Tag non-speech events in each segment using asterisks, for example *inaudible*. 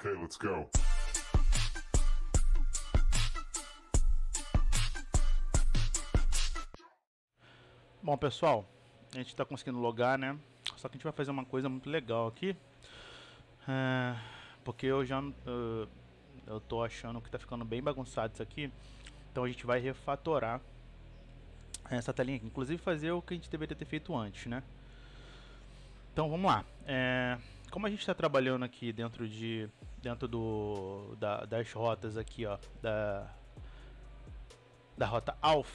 Okay, let's go. Bom, pessoal, a gente está conseguindo logar, né? Só que a gente vai fazer uma coisa muito legal aqui. É, porque eu já uh, eu tô achando que está ficando bem bagunçado isso aqui. Então a gente vai refatorar essa telinha aqui. Inclusive fazer o que a gente deveria ter feito antes, né? Então vamos lá. É, como a gente está trabalhando aqui dentro de dentro do da, das rotas aqui, ó, da da rota Alf,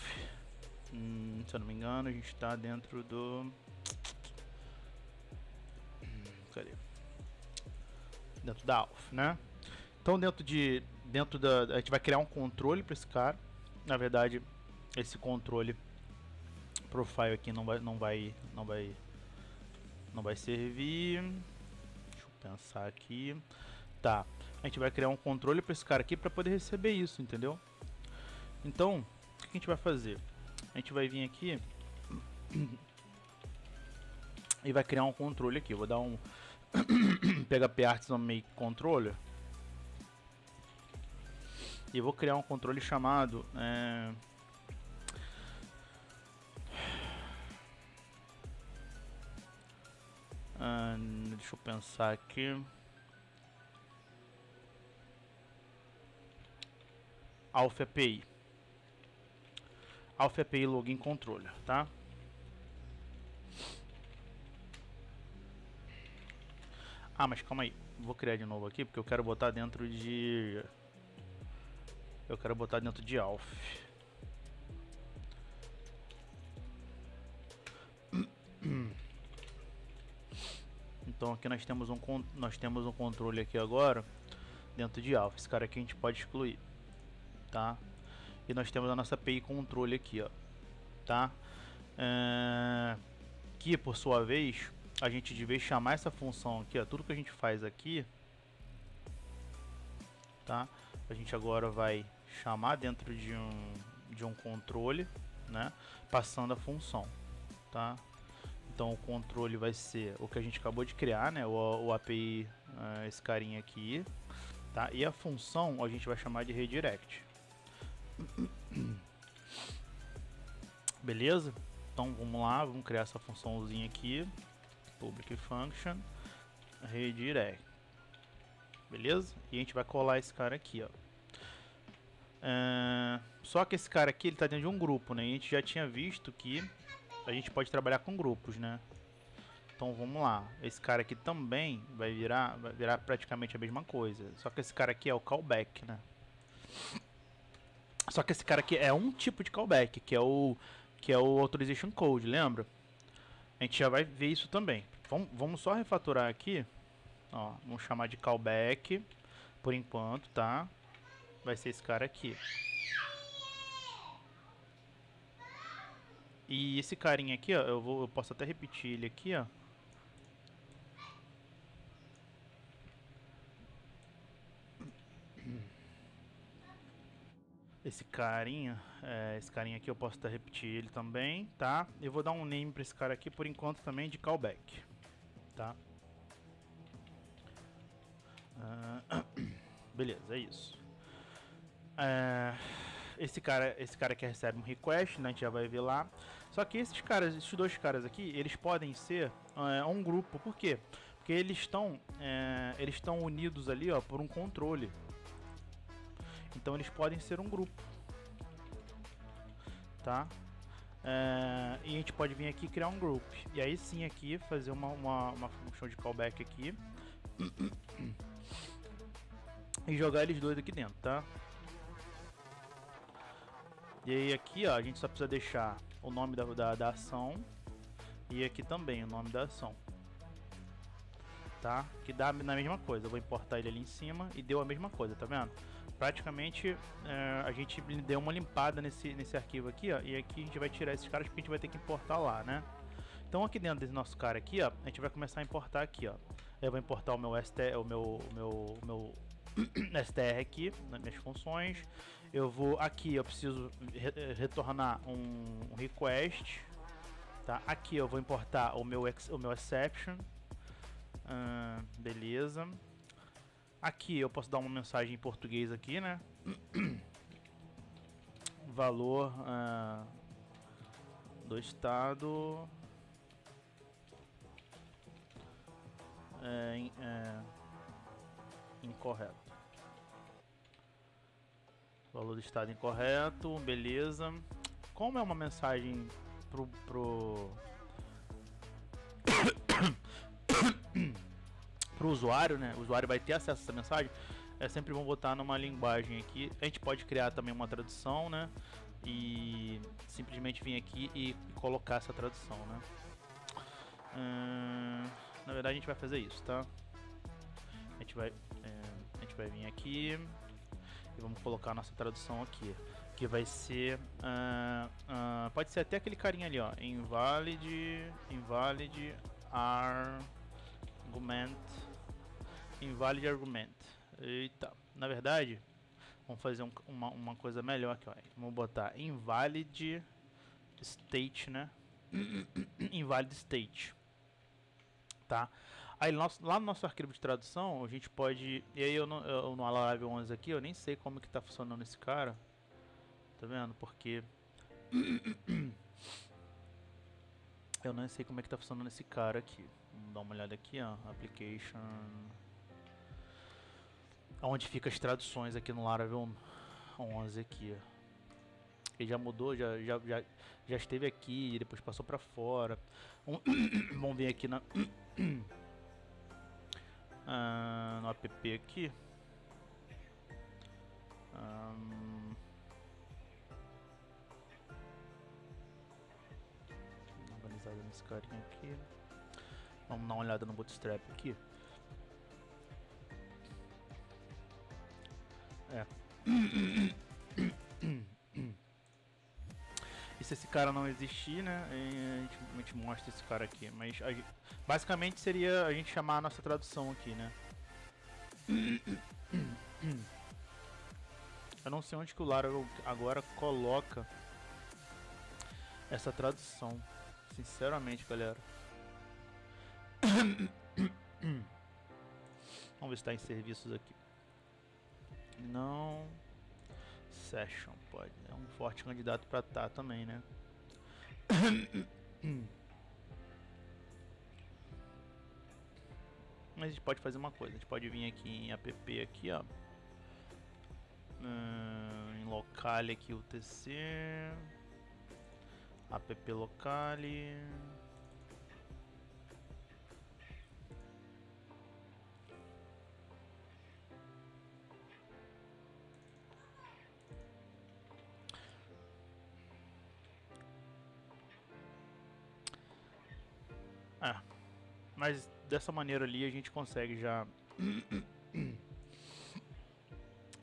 hum, se eu não me engano, a gente está dentro do hum, cadê? Dentro da Alf, né? Então dentro de dentro da a gente vai criar um controle para esse cara. Na verdade, esse controle profile aqui não vai não vai não vai não vai servir. Pensar aqui. Tá. A gente vai criar um controle para esse cara aqui para poder receber isso, entendeu? Então, o que a gente vai fazer? A gente vai vir aqui e vai criar um controle aqui. Eu vou dar um *coughs* PHP Artisan Make Controller e vou criar um controle chamado é, Ah, deixa eu pensar aqui. Alpha API. Alpha API Login Controller, tá? Ah, mas calma aí. Vou criar de novo aqui porque eu quero botar dentro de eu quero botar dentro de Alpha. Então aqui nós temos um nós temos um controle aqui agora dentro de alpha. Esse cara aqui a gente pode excluir, tá? E nós temos a nossa API controle aqui, ó, tá? É... Que por sua vez a gente devia chamar essa função aqui, ó, tudo que a gente faz aqui, tá? A gente agora vai chamar dentro de um de um controle, né? Passando a função, tá? Então o controle vai ser o que a gente acabou de criar, né? O, o API, uh, eh, esse carinha aqui, tá? E a função a gente vai chamar de redirect. *coughs* Beleza? Então vamos lá, vamos criar essa funçãozinha aqui, public function redirect. Beleza? E a gente vai colar esse cara aqui, ó. Uh, só que esse cara aqui ele está dentro de um grupo, né? A gente já tinha visto que a gente pode trabalhar com grupos, né? Então vamos lá. Esse cara aqui também vai virar, vai virar praticamente a mesma coisa. Só que esse cara aqui é o callback, né? Só que esse cara aqui é um tipo de callback, que é o que é o authorization code, lembra? A gente já vai ver isso também. Vamos, vamos só refatorar aqui. Ó, vamos chamar de callback por enquanto, tá? Vai ser esse cara aqui. E esse carinha aqui, ó, eu, vou, eu posso até repetir ele aqui, ó. Esse carinha, é, esse carinha aqui eu posso até repetir ele também, tá? Eu vou dar um name para esse cara aqui por enquanto também de callback, tá? Uh, *coughs* beleza, é isso. É esse cara, esse cara que recebe um request, né, a gente já vai ver lá. Só que esses caras, esses dois caras aqui, eles podem ser é, um grupo. Por quê? Porque eles estão, é, eles estão unidos ali, ó, por um controle. Então eles podem ser um grupo, tá? É, e a gente pode vir aqui criar um group. E aí sim aqui fazer uma, uma, uma função de callback aqui. *coughs* e jogar eles dois aqui dentro, tá? E aí aqui ó, a gente só precisa deixar o nome da, da, da ação e aqui também o nome da ação. Tá? Que dá na mesma coisa. Eu vou importar ele ali em cima e deu a mesma coisa, tá vendo? Praticamente é, a gente deu uma limpada nesse, nesse arquivo aqui, ó. E aqui a gente vai tirar esses caras porque a gente vai ter que importar lá, né? Então aqui dentro desse nosso cara aqui, ó, a gente vai começar a importar aqui, ó. Eu vou importar o meu ST, o meu, meu, o meu str *coughs* aqui nas minhas funções. Eu vou aqui, eu preciso re retornar um request. Tá? Aqui eu vou importar o meu, o meu exception. Beleza. Aqui eu posso dar uma mensagem em português aqui, né? *clears throat* Valor do estado é, é, incorreto. Valor do estado incorreto, beleza. Como é uma mensagem pro, pro *coughs* para o usuário, né? O usuário vai ter acesso a essa mensagem. É sempre bom botar numa linguagem aqui. A gente pode criar também uma tradução, né? E simplesmente vir aqui e colocar essa tradução, né? Hum, na verdade a gente vai fazer isso, tá? A gente vai, é, a gente vai vir aqui e vamos colocar a nossa tradução aqui, que vai ser, uh, uh, pode ser até aquele carinha ali, ó, invalid, invalid argument invalid argument. Eita, na verdade, vamos fazer um, uma, uma coisa melhor aqui, ó. Vamos botar invalid state, né? *coughs* invalid state. Tá? Aí lá no nosso arquivo de tradução, a gente pode... E aí eu no, eu, no Live 11 aqui, eu nem sei como que tá funcionando esse cara. Tá vendo? Porque... *coughs* eu não sei como é que tá funcionando esse cara aqui. Vamos dar uma olhada aqui, ó. Application onde fica as traduções aqui no Laravel 11 aqui. Ele já mudou, já, já, já, já esteve aqui, depois passou para fora. *coughs* Vamos ver aqui na, *coughs* ah, no app aqui. Um, organizado nesse carinha aqui. Vamos dar uma olhada no Bootstrap aqui. É. *clears throat* Se esse cara não existir, né? A gente, a gente mostra esse cara aqui. Mas a, basicamente seria a gente chamar a nossa tradução aqui, né? *coughs* Eu não sei onde que o Laravel agora coloca essa tradução. Sinceramente, galera. *coughs* Vamos ver se está em serviços aqui. Não. Session pode. É um forte candidato para tá também, né? Mas a gente pode fazer uma coisa. A gente pode vir aqui em app aqui, ó. Hum, em locale aqui o TC. App locale. Mas dessa maneira ali a gente consegue já. *coughs*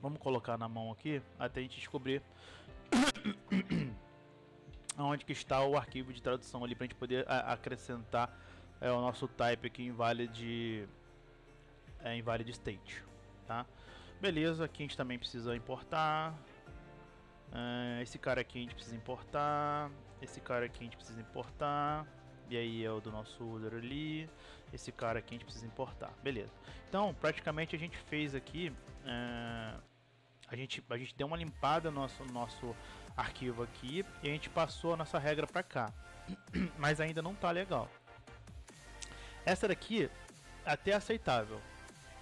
Vamos colocar na mão aqui até a gente descobrir *coughs* onde que está o arquivo de tradução ali para a gente poder acrescentar é, o nosso type aqui em valid é, em state, tá? Beleza, aqui a gente também precisa importar. É, esse cara aqui a gente precisa importar. Esse cara aqui a gente precisa importar. E aí é o do nosso user ali. Esse cara aqui a gente precisa importar. Beleza. Então, praticamente a gente fez aqui. É, a, gente, a gente deu uma limpada no nosso, nosso arquivo aqui. E a gente passou a nossa regra para cá. *clears throat* Mas ainda não tá legal. Essa daqui até aceitável,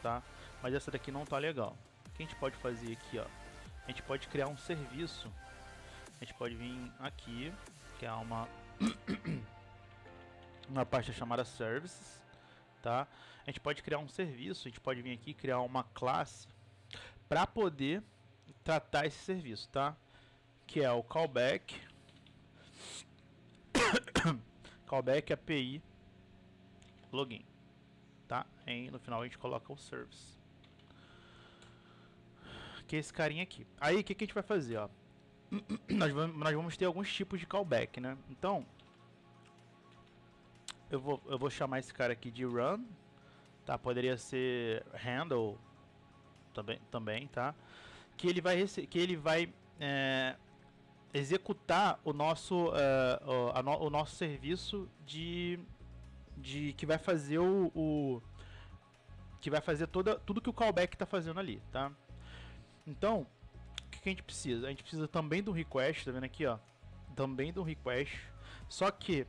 tá? Mas essa daqui não tá legal. O que a gente pode fazer aqui, ó? A gente pode criar um serviço. A gente pode vir aqui, que é uma *clears throat* uma pasta chamada Services, tá? A gente pode criar um serviço, a gente pode vir aqui criar uma classe para poder tratar esse serviço, tá? Que é o callback *coughs* callback API login, tá? E no final a gente coloca o service. Que é esse carinha aqui. Aí o que, que a gente vai fazer, ó? *coughs* nós, vamos, nós vamos ter alguns tipos de callback, né? Então, eu vou, eu vou chamar esse cara aqui de run, tá? Poderia ser handle também, também tá? Que ele vai, que ele vai é, executar o nosso, é, o, no, o, nosso serviço de, de que vai fazer o, o que vai fazer toda, tudo que o callback está fazendo ali, tá? Então, o que, que a gente precisa? A gente precisa também do request, tá vendo aqui, ó? Também do request. Só que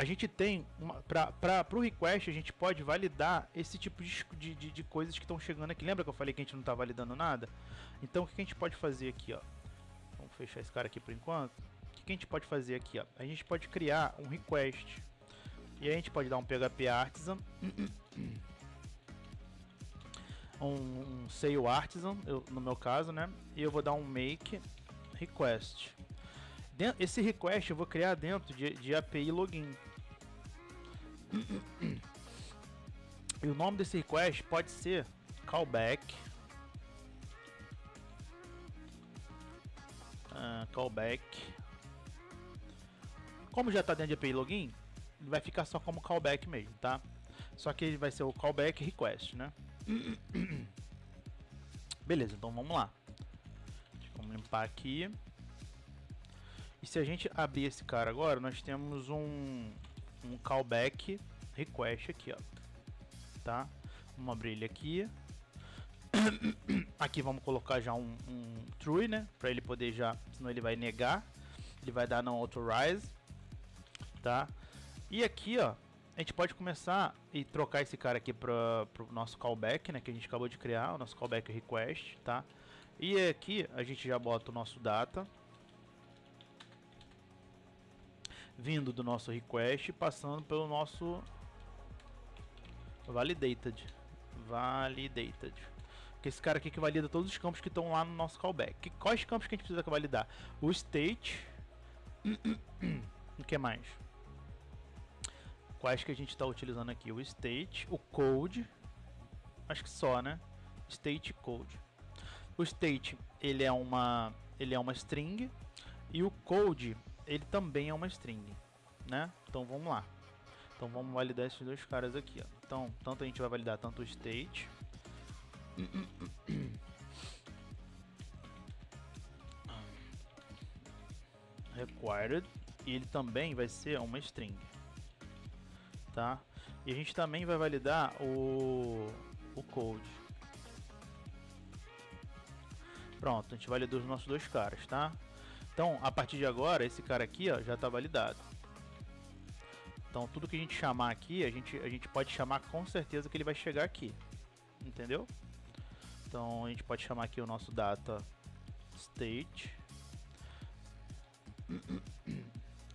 a gente tem para o request a gente pode validar esse tipo de, de, de coisas que estão chegando aqui. Lembra que eu falei que a gente não está validando nada? Então o que a gente pode fazer aqui, ó? Vamos fechar esse cara aqui por enquanto. O que a gente pode fazer aqui, ó? A gente pode criar um request e a gente pode dar um PHP Artisan, *coughs* um, um Sale Artisan, eu, no meu caso, né? E eu vou dar um Make Request. Esse request eu vou criar dentro de, de API Login. E o nome desse request pode ser callback. Uh, callback. Como já está dentro de API Login, vai ficar só como callback mesmo, tá? Só que ele vai ser o callback request, né? *coughs* Beleza, então vamos lá. Vamos limpar aqui. E se a gente abrir esse cara agora, nós temos um, um callback request aqui, ó. Tá? Vamos abrir ele aqui. *coughs* aqui vamos colocar já um, um true, né? Para ele poder já, senão ele vai negar. Ele vai dar não authorize, tá? E aqui, ó, a gente pode começar e trocar esse cara aqui para o nosso callback, né? Que a gente acabou de criar, o nosso callback request, tá? E aqui a gente já bota o nosso data. Vindo do nosso request, passando pelo nosso validated. Validated. Que esse cara aqui que valida todos os campos que estão lá no nosso callback. Quais campos que a gente precisa validar? O state. *coughs* o que mais? quais que a gente está utilizando aqui? O state, o code, acho que só, né? State code. O state ele é uma ele é uma string e o code ele também é uma string, né? Então vamos lá. Então vamos validar esses dois caras aqui. Ó. Então tanto a gente vai validar tanto o state required e ele também vai ser uma string tá? E a gente também vai validar o, o code. Pronto, a gente validou os nossos dois caras, tá? Então, a partir de agora, esse cara aqui ó, já está validado. Então, tudo que a gente chamar aqui, a gente, a gente pode chamar com certeza que ele vai chegar aqui. Entendeu? Então, a gente pode chamar aqui o nosso data state.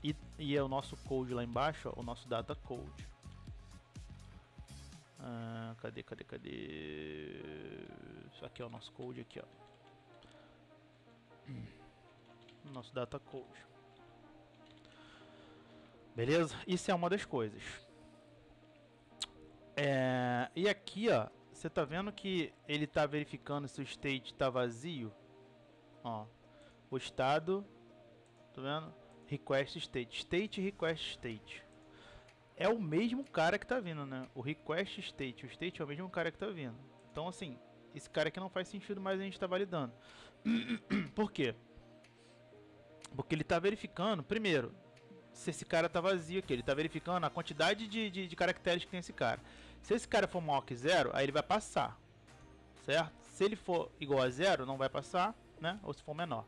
E, e é o nosso code lá embaixo, ó, o nosso data code. Ah, cadê, cadê, cadê? Aqui é o nosso code aqui, ó. Nosso data code. Beleza? Isso é uma das coisas. É, e aqui, ó, você tá vendo que ele tá verificando se o state tá vazio? Ó, o estado, tá vendo? Request state, state request state. É o mesmo cara que tá vindo, né? O request state, o state é o mesmo cara que tá vindo. Então assim, esse cara aqui não faz sentido mais a gente tá validando. *clears throat* Por quê? Porque ele tá verificando, primeiro, se esse cara tá vazio aqui. Ele tá verificando a quantidade de, de, de caracteres que tem esse cara. Se esse cara for maior que zero, aí ele vai passar. Certo? Se ele for igual a zero, não vai passar, né? Ou se for menor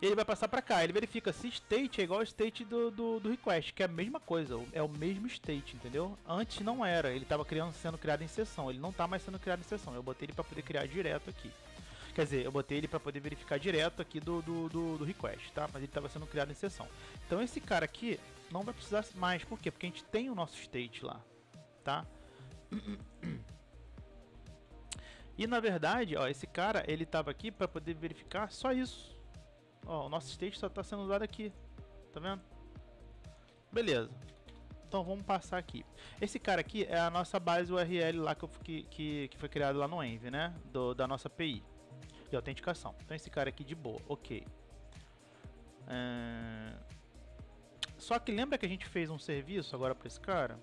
ele vai passar para cá. Ele verifica se state é igual ao state do, do, do, request, que é a mesma coisa, é o mesmo state, entendeu? Antes não era, ele estava criando, sendo criado em sessão, ele não está mais sendo criado em sessão. Eu botei ele para poder criar direto aqui. Quer dizer, eu botei ele para poder verificar direto aqui do, do, do, do request, tá? Mas ele estava sendo criado em sessão. Então esse cara aqui não vai precisar mais, por quê? Porque a gente tem o nosso state lá, tá? E na verdade, ó, esse cara, ele estava aqui para poder verificar só isso Ó, o nosso state só está sendo usado aqui. Tá vendo? Beleza. Então vamos passar aqui. Esse cara aqui é a nossa base URL lá que, que, que foi criado lá no Envy, né? Do, da nossa API de autenticação. Então esse cara aqui de boa, ok. É... Só que lembra que a gente fez um serviço agora para esse cara?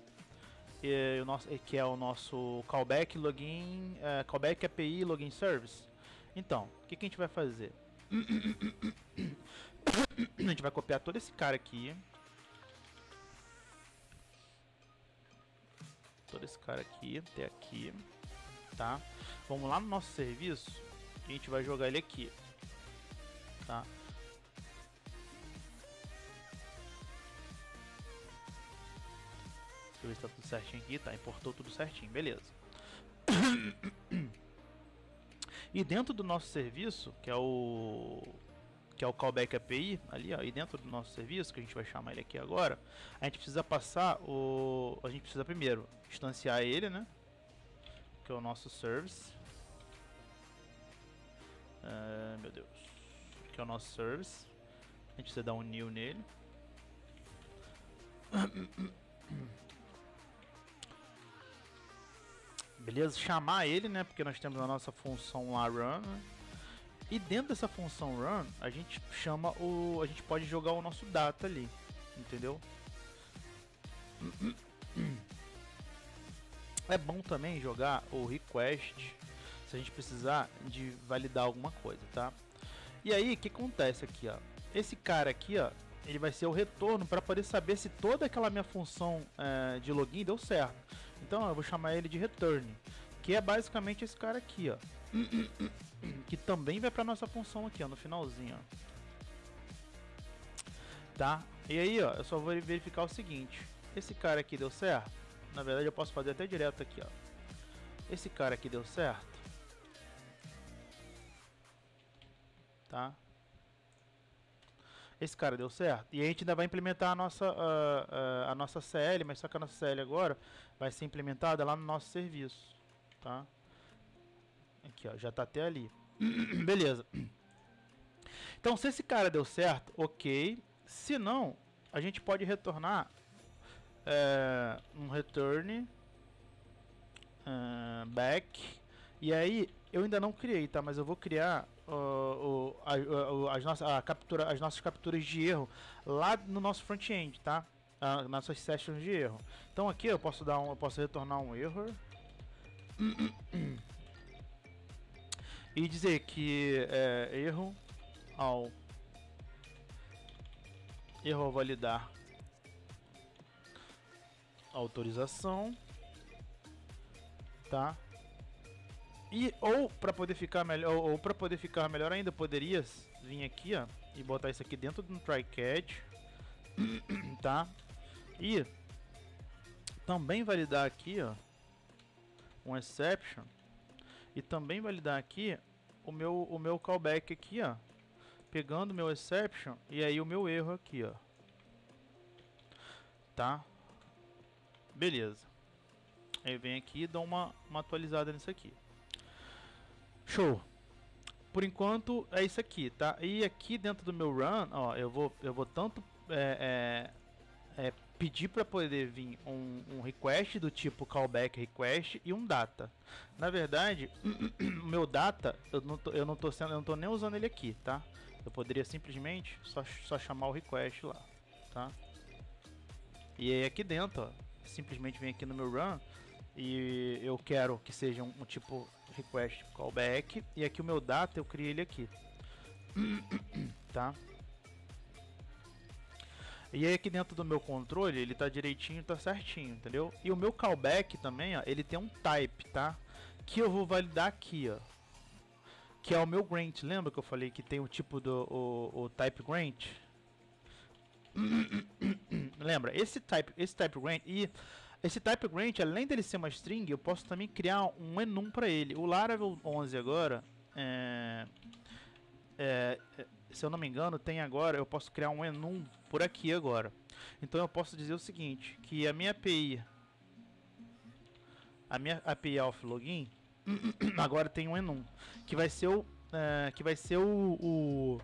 E, o nosso, que é o nosso callback login, é, callback API login service. Então, o que, que a gente vai fazer? *coughs* A gente vai copiar todo esse cara aqui. todo esse cara aqui até aqui, tá? Vamos lá no nosso serviço a gente vai jogar ele aqui, tá? Deixa eu ver se tá tudo certinho aqui, tá? Importou tudo certinho, beleza. E dentro do nosso serviço, que é o que é o callback API, ali, ó, e dentro do nosso serviço, que a gente vai chamar ele aqui agora, a gente precisa passar o a gente precisa primeiro instanciar ele, né? Que é o nosso service. Uh, meu Deus. Que é o nosso service. A gente precisa dar um new nele. Beleza? Chamar ele, né? Porque nós temos a nossa função lá run. Né? E dentro dessa função run, a gente chama o. A gente pode jogar o nosso data ali. Entendeu? É bom também jogar o request se a gente precisar de validar alguma coisa, tá? E aí, o que acontece aqui, ó? Esse cara aqui, ó, ele vai ser o retorno para poder saber se toda aquela minha função é, de login deu certo. Então eu vou chamar ele de return, que é basicamente esse cara aqui, ó. *coughs* que também vai para nossa função aqui, ó, no finalzinho, ó. Tá? E aí, ó, eu só vou verificar o seguinte. Esse cara aqui deu certo? Na verdade, eu posso fazer até direto aqui, ó. Esse cara aqui deu certo? Tá? esse cara deu certo. E a gente ainda vai implementar a nossa, uh, a nossa CL, mas só que a nossa CL agora vai ser implementada lá no nosso serviço. Tá? Aqui, ó, já está até ali. *clears throat* Beleza. Então, se esse cara deu certo, ok. Se não, a gente pode retornar é, um return uh, back. E aí, eu ainda não criei, tá? Mas eu vou criar uh, uh, as, nossas, a captura, as nossas capturas de erro lá no nosso front-end, tá? Uh, nas nossas sessions de erro. Então aqui eu posso dar um, eu posso retornar um error e dizer que é, erro ao erro ao validar autorização, tá? E ou para poder ficar melhor, ou, ou para poder ficar melhor ainda, poderia vir aqui, ó, e botar isso aqui dentro do try catch, *coughs* tá? E também validar aqui, ó, um exception e também validar aqui o meu o meu callback aqui, ó, pegando meu exception e aí o meu erro aqui, ó. Tá? Beleza. Aí vem aqui e dou uma, uma atualizada nisso aqui. Show. Por enquanto é isso aqui, tá? E aqui dentro do meu run, ó, eu vou, eu vou tanto é, é, é, pedir para poder vir um, um, request do tipo callback request e um data. Na verdade, o *clears throat* meu data eu não tô, eu não tô sendo, eu não tô nem usando ele aqui, tá? Eu poderia simplesmente só, só chamar o request lá, tá? E aí aqui dentro, ó, simplesmente vem aqui no meu run e eu quero que seja um, um tipo request callback. E aqui o meu data eu criei ele aqui. *coughs* Tá? E aí aqui dentro do meu controle ele tá direitinho tá certinho entendeu? E o meu callback também ó ele tem um type tá? Que eu vou validar aqui ó. Que é o meu grant. Lembra que eu falei que tem o tipo do o, o type grant? *coughs* Lembra? Esse type esse type grant e esse type grant, além dele ser uma string, eu posso também criar um enum para ele. O Laravel 11 agora, é, é, se eu não me engano, tem agora, eu posso criar um enum por aqui agora. Então eu posso dizer o seguinte, que a minha API, a minha API of login, *clears throat* agora tem um enum, que vai ser o, é, que vai ser o, o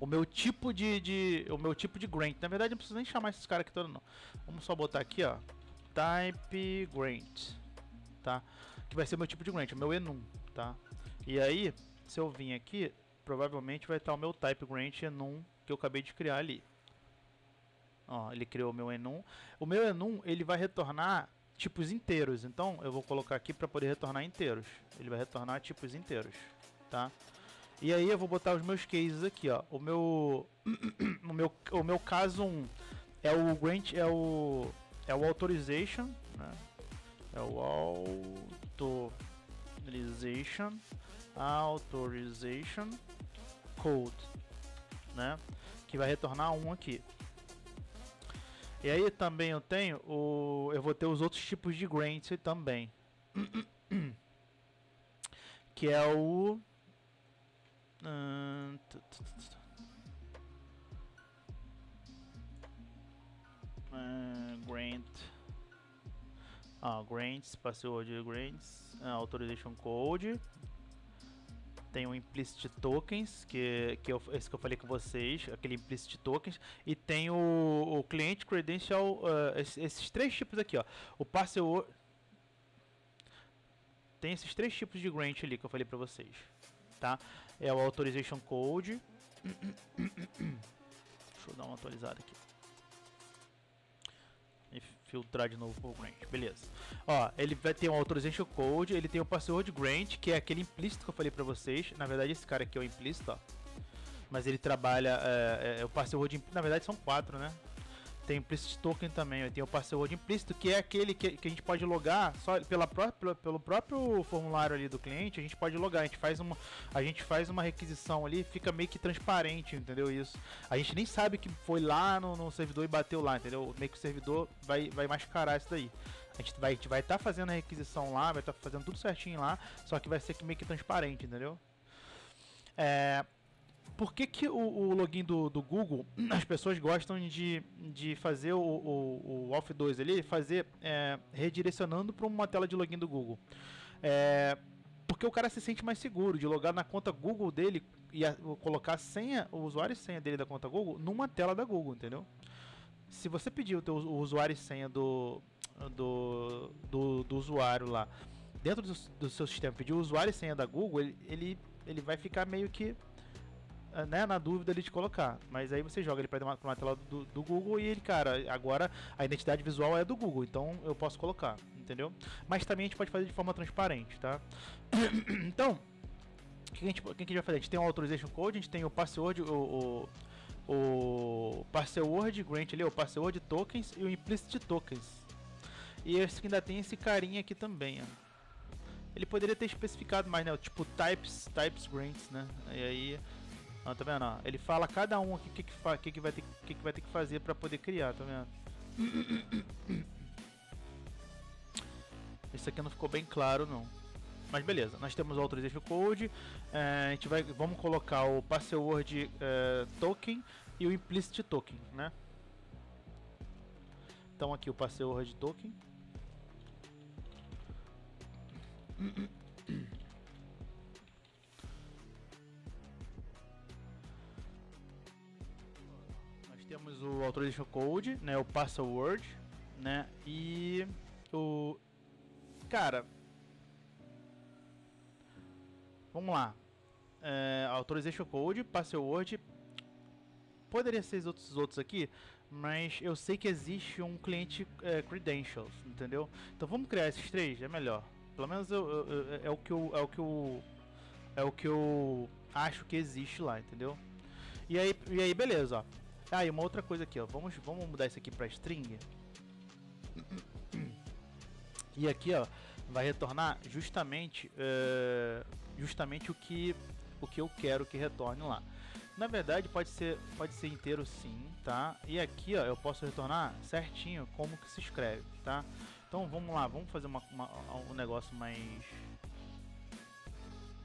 o meu tipo de, de, o meu tipo de grant. Na verdade, não preciso nem chamar esses caras aqui todos não. Vamos só botar aqui, ó, type grant, tá? Que vai ser meu tipo de grant, o meu enum, tá? E aí, se eu vim aqui, provavelmente vai estar o meu type grant enum que eu acabei de criar ali. Ó, ele criou o meu enum. O meu enum, ele vai retornar tipos inteiros. Então, eu vou colocar aqui para poder retornar inteiros. Ele vai retornar tipos inteiros, tá? E aí eu vou botar os meus cases aqui, ó. O meu *clears throat* o meu o meu caso 1 é o Grant é o é o authorization, né? É o authorization, authorization code, né? Que vai retornar um aqui. E aí também eu tenho o, eu vou ter os outros tipos de grants também, *clears throat* que é o uh, grant. Ah, grants, password grants, uh, authorization code. Tem o implicit tokens, que, que eu, esse que eu falei com vocês, aquele implicit tokens, e tem o, o cliente credential, uh, esses, esses, três tipos aqui, ó. O password. Tem esses três tipos de grant ali que eu falei pra vocês, tá? É o authorization code. Deixa eu dar uma atualizada aqui e filtrar de novo o grant, beleza. Ó, ele vai ter um authorization code, ele tem o password grant, que é aquele implícito que eu falei pra vocês. Na verdade, esse cara aqui é o implícito, ó. Mas ele trabalha, é, é, é o password, na verdade são quatro, né? Tem implicit token também, tem o password implícito, que é aquele que, que a gente pode logar só pela própria, pelo próprio formulário ali do cliente, a gente pode logar, a gente faz uma, a gente faz uma requisição ali, fica meio que transparente, entendeu isso? A gente nem sabe que foi lá no, no servidor e bateu lá, entendeu? Meio que o servidor vai, vai mascarar isso daí. A gente vai estar tá fazendo a requisição lá, vai estar tá fazendo tudo certinho lá, só que vai ser meio que transparente, entendeu? É, por que, que o, o login do, do, Google, *clears throat* as pessoas gostam de, de fazer o, o, o Off 2 ali, fazer é, redirecionando para uma tela de login do Google? É, porque o cara se sente mais seguro de logar na conta Google dele e a, colocar a senha, o usuário e senha dele da conta Google numa tela da Google, entendeu? Se você pedir o, teu, o usuário e senha do, do, do, do usuário lá dentro do, do, seu sistema, pedir o usuário e senha da Google, ele, ele, ele vai ficar meio que né, na dúvida ali de colocar. Mas aí você joga ele para uma, tela do, do, Google e ele, cara, agora a identidade visual é do Google, então eu posso colocar, entendeu? Mas também a gente pode fazer de forma transparente, tá? *coughs* então, o que a, gente, que a gente vai fazer? A gente tem o Authorization Code, a gente tem o password, o, o, o password grant ali, o password tokens e o implicit tokens. E esse ainda tem esse carinha aqui também, ó. Ele poderia ter especificado mais, né? Tipo types, types grants, né? E aí Tá vendo? Ele fala cada um aqui o que, que, que, que, vai ter, que, que vai ter que fazer para poder criar, tá vendo? Isso aqui não ficou bem claro não. Mas beleza, nós temos o Authorization Code, é, a gente vai, vamos colocar o Password é, Token e o Implicit Token, né? Então aqui o Password Token. O Authorization Code, né, o Password, né, e o... Cara... Vamos lá. É, Authorization Code, Password... Poderia ser os outros, outros aqui, mas eu sei que existe um cliente é, Credentials, entendeu? Então vamos criar esses três, é melhor. Pelo menos eu, eu, eu, é o que eu... É o que eu é o que eu acho que existe lá, entendeu? E aí, e aí beleza, ó. Ah, e uma outra coisa aqui, ó. Vamos, vamos mudar isso aqui para string. E aqui, ó, vai retornar justamente, uh, justamente o que, o que eu quero que retorne lá. Na verdade, pode ser, pode ser inteiro sim, tá? E aqui, ó, eu posso retornar certinho como que se escreve, tá? Então vamos lá, vamos fazer uma, uma um negócio mais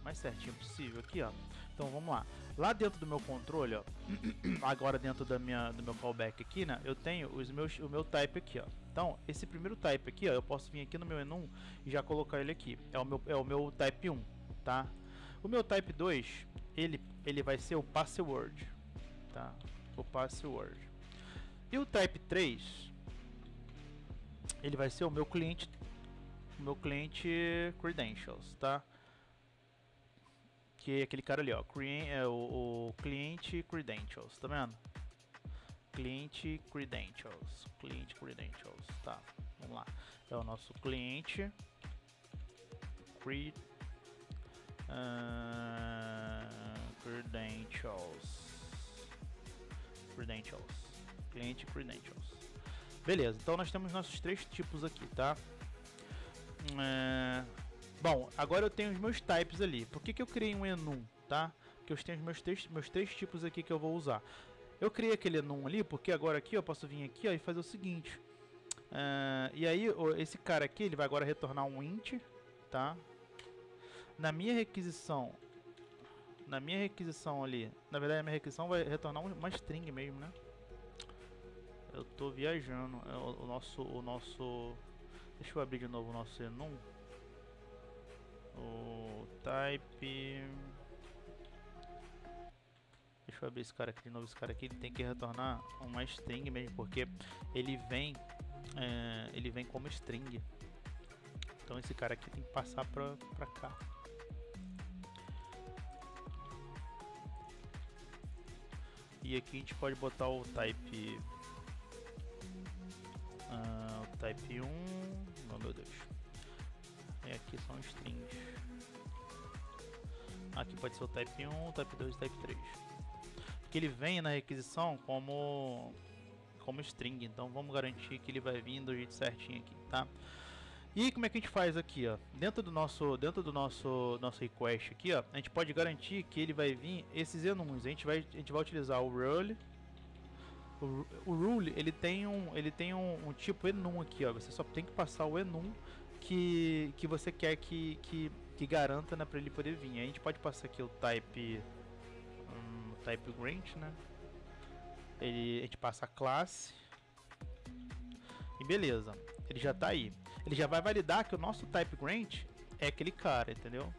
mais certinho possível aqui, ó. Então vamos lá. Lá dentro do meu controle, ó, *clears throat* agora dentro da minha, do meu callback aqui, né, eu tenho os meus, o meu type aqui, ó. Então, esse primeiro type aqui, ó, eu posso vir aqui no meu enum e já colocar ele aqui. É o meu, é o meu type 1, tá? O meu type 2, ele, ele vai ser o password, tá? O password. E o type 3, ele vai ser o meu cliente, o meu cliente credentials, tá? Que aquele cara ali, ó, é o, o cliente credentials, tá vendo? Cliente credentials, cliente credentials, tá? Vamos lá, é o nosso cliente uh, credentials, credentials, cliente credentials. Beleza, então nós temos nossos três tipos aqui, tá? É... Bom, agora eu tenho os meus types ali. Por que, que eu criei um enum, tá? Porque eu tenho os meus três, meus três tipos aqui que eu vou usar. Eu criei aquele enum ali porque agora aqui eu posso vir aqui ó, e fazer o seguinte. Uh, e aí esse cara aqui ele vai agora retornar um int, tá? Na minha requisição, na minha requisição ali, na verdade a minha requisição vai retornar uma string mesmo, né? Eu tô viajando. É o, o nosso, o nosso, deixa eu abrir de novo o nosso enum. O type Deixa eu abrir esse cara aqui de novo. Esse cara aqui ele tem que retornar uma string mesmo, porque ele vem, é, ele vem como string. Então esse cara aqui tem que passar pra, pra cá. E aqui a gente pode botar o type uh, o type 1, oh meu Deus. Aqui são strings. Aqui pode ser o type 1, type 2 e type 3 que ele vem na requisição como como string, então vamos garantir que ele vai vir do jeito certinho aqui, tá? E como é que a gente faz aqui, ó? Dentro do nosso, dentro do nosso, nosso request aqui, ó, a gente pode garantir que ele vai vir esses enums. A gente vai, a gente vai utilizar o rule. O, o rule, ele tem um, ele tem um, um, tipo enum aqui, ó. Você só tem que passar o enum que, que você quer que, que, que garanta, né, para ele poder vir. a gente pode passar aqui o type type grant, né? Ele, a gente passa a classe. E beleza. Ele já tá aí. Ele já vai validar que o nosso type grant é aquele cara, entendeu?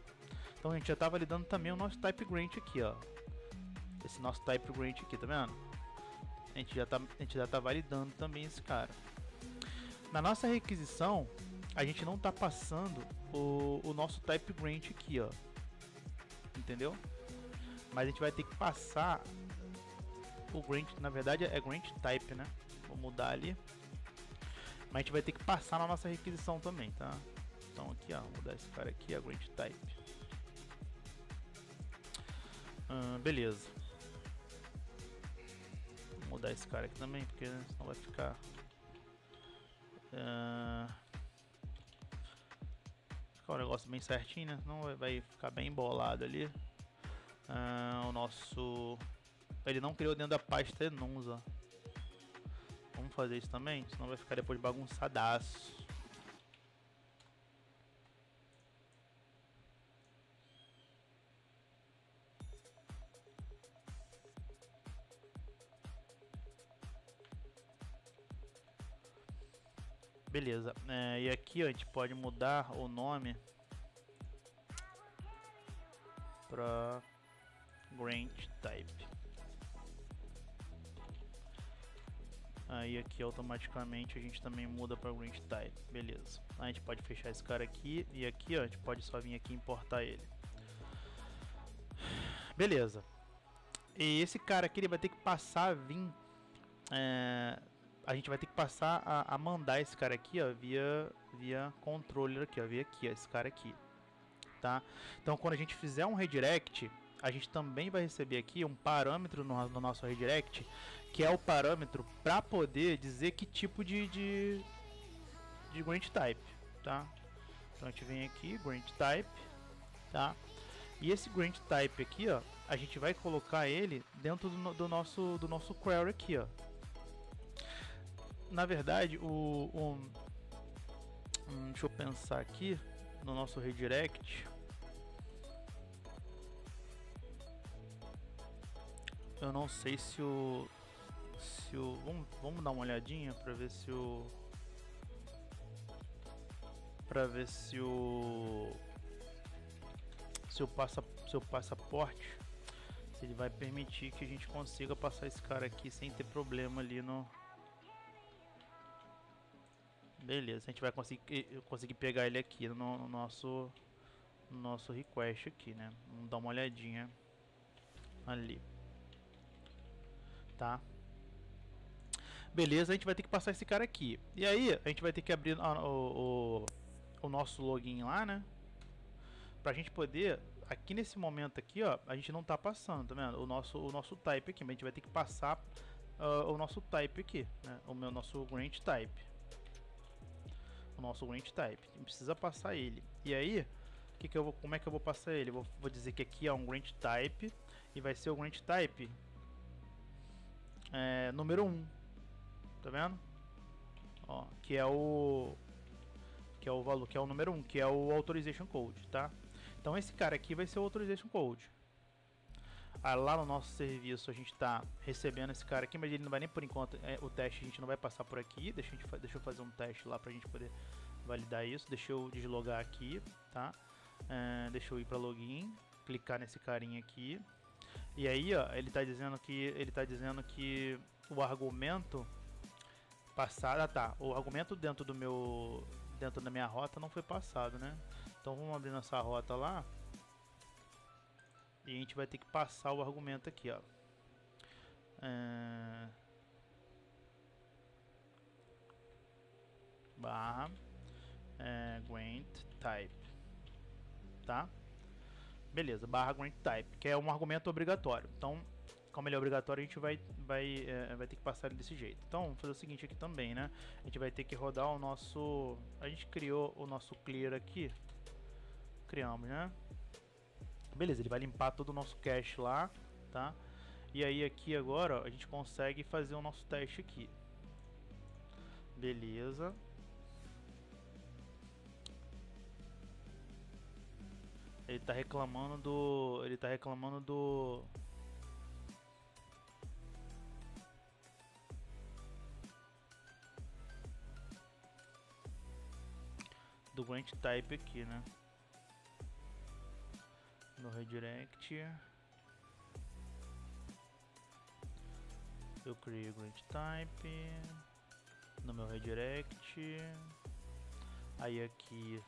Então a gente já tá validando também o nosso type grant aqui, ó. Esse nosso type grant aqui, tá vendo? A gente já tá, a gente já tá validando também esse cara. Na nossa requisição, a gente não tá passando o, o nosso type grant aqui, ó. Entendeu? Mas a gente vai ter que passar o grant, na verdade é grant type, né? Vou mudar ali. Mas a gente vai ter que passar na nossa requisição também, tá? Então aqui, ó, mudar esse cara aqui, a grant type. Hum, beleza. Vou mudar esse cara aqui também, porque senão vai ficar... Uh, ficar um negócio bem certinho, né? Senão vai ficar bem embolado ali. Ah, o nosso... Ele não criou dentro da pasta enums, ó. Vamos fazer isso também, senão vai ficar depois bagunçadaço. Beleza, é, e aqui ó, a gente pode mudar o nome para grant type. Aí aqui automaticamente a gente também muda para grant type, beleza. A gente pode fechar esse cara aqui e aqui ó, a gente pode só vir aqui importar ele. Beleza. E esse cara aqui ele vai ter que passar a vir. É, a gente vai ter que passar a, a, mandar esse cara aqui ó, via, via controller aqui, ó, via aqui, ó, esse cara aqui. Tá? Então quando a gente fizer um redirect, a gente também vai receber aqui um parâmetro no, no nosso redirect, que é o parâmetro para poder dizer que tipo de, de, de grant type, tá? Então a gente vem aqui, grant type, tá? E esse grant type aqui, ó, a gente vai colocar ele dentro do, do nosso do nosso query aqui, ó. Na verdade, o, o hum, deixa eu pensar aqui no nosso redirect. Eu não sei se o. Se o. Vamos, vamos dar uma olhadinha pra ver se o. Pra ver se o. Se o, passa, se o passaporte. Se ele vai permitir que a gente consiga passar esse cara aqui sem ter problema ali no. Beleza, a gente vai conseguir, conseguir pegar ele aqui no, no nosso no nosso request aqui, né? Vamos dar uma olhadinha ali tá? Beleza, a gente vai ter que passar esse cara aqui. E aí, a gente vai ter que abrir o, o, o nosso login lá, né? Pra gente poder, aqui nesse momento aqui, ó, a gente não tá passando, tá vendo? O nosso, o nosso type aqui, mas a gente vai ter que passar uh, o nosso type aqui, né? O meu nosso grant type. O nosso grant type. Precisa passar ele. E aí, que que eu vou, como é que eu vou passar ele? Vou, vou dizer que aqui é um grant type e vai ser o grant type é, número 1. Tá vendo? Ó, que é o que é o valor, que é o número 1, que é o authorization code, tá? Então esse cara aqui vai ser o authorization code. Ah, lá no nosso serviço a gente está recebendo esse cara aqui, mas ele não vai nem por enquanto, é, o teste a gente não vai passar por aqui. Deixa, a gente, deixa eu fazer um teste lá para a gente poder validar isso. Deixa eu deslogar aqui, tá? É, deixa eu ir para login, clicar nesse carinha aqui. E aí, ó, ele está dizendo que ele tá dizendo que o argumento passado, ah, tá, o argumento dentro do meu dentro da minha rota não foi passado, né? Então vamos abrir nossa rota lá. E a gente vai ter que passar o argumento aqui, ó. É... Barra é, grant type, tá? Beleza, barra grant type, que é um argumento obrigatório. Então, como ele é obrigatório, a gente vai, vai, é, vai ter que passar ele desse jeito. Então, vamos fazer o seguinte aqui também, né? A gente vai ter que rodar o nosso... A gente criou o nosso clear aqui. Criamos, né? Beleza, ele vai limpar todo o nosso cache lá, tá? E aí aqui agora ó, a gente consegue fazer o nosso teste aqui. Beleza. Ele tá reclamando do... Ele tá reclamando do... Do grant type aqui, né? No redirect. Eu crio grant type no meu redirect. Aí aqui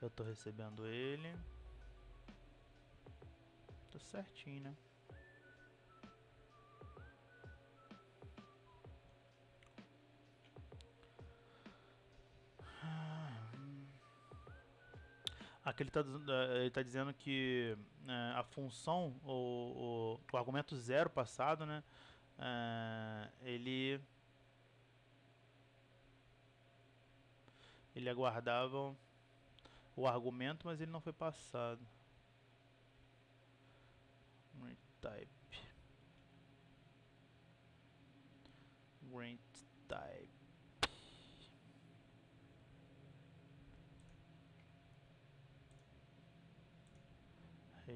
eu tô recebendo ele. Tá certinho né Aqui ele está ele tá dizendo que é, a função, o, o, o, argumento zero passado, né, é, ele ele aguardava o argumento, mas ele não foi passado. Type. Grant type.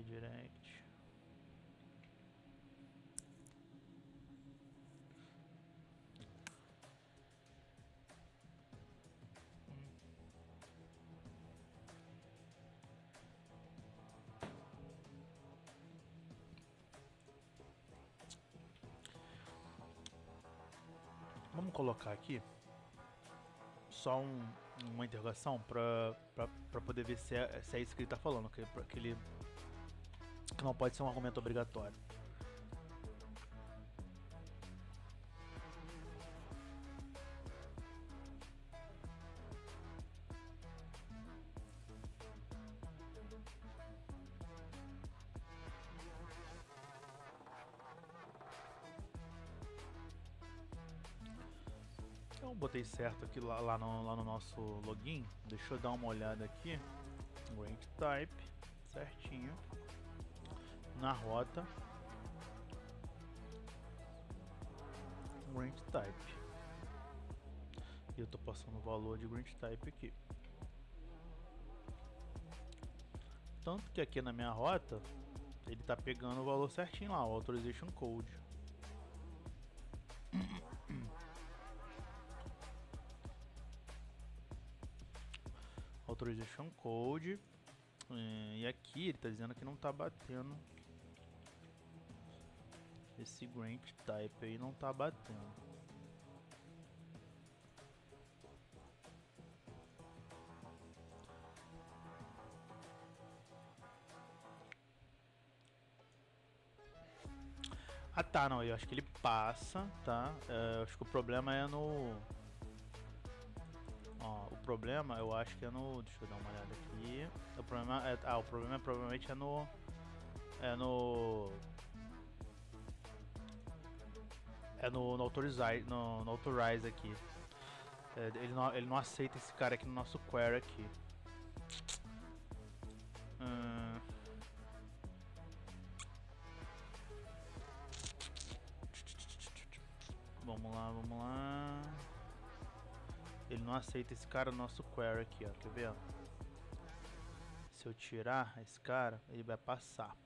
Redirect Vamos colocar aqui só um, uma interrogação para poder ver se é, se é isso que ele está falando, que, que ele que não pode ser um argumento obrigatório. Então botei certo aqui lá, lá, no, lá no nosso login. Deixa eu dar uma olhada aqui. Rank type, certinho na rota. Grant type. E eu estou passando o valor de grant type aqui. Tanto que aqui na minha rota ele está pegando o valor certinho lá o authorization code. Authorization code. Eh, e aqui ele está dizendo que não está batendo esse grant type aí não tá batendo. Ah tá, não, eu acho que ele passa, tá? É, acho que o problema é no... Ó, o problema eu acho que é no... Deixa eu dar uma olhada aqui. O problema é... Ah, o problema é, provavelmente é no... É no... É no, no, autorize, no, no authorize aqui. É, ele, não, ele não aceita esse cara aqui no nosso query aqui. Hum. Vamos lá, vamos lá. Ele não aceita esse cara no nosso query aqui, ó. Quer ver? Se eu tirar esse cara, ele vai passar.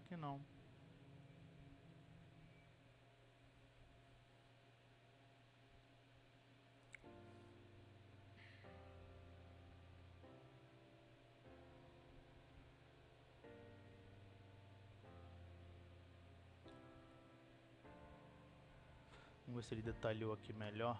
Que não. Vamos ver se ele detalhou aqui melhor.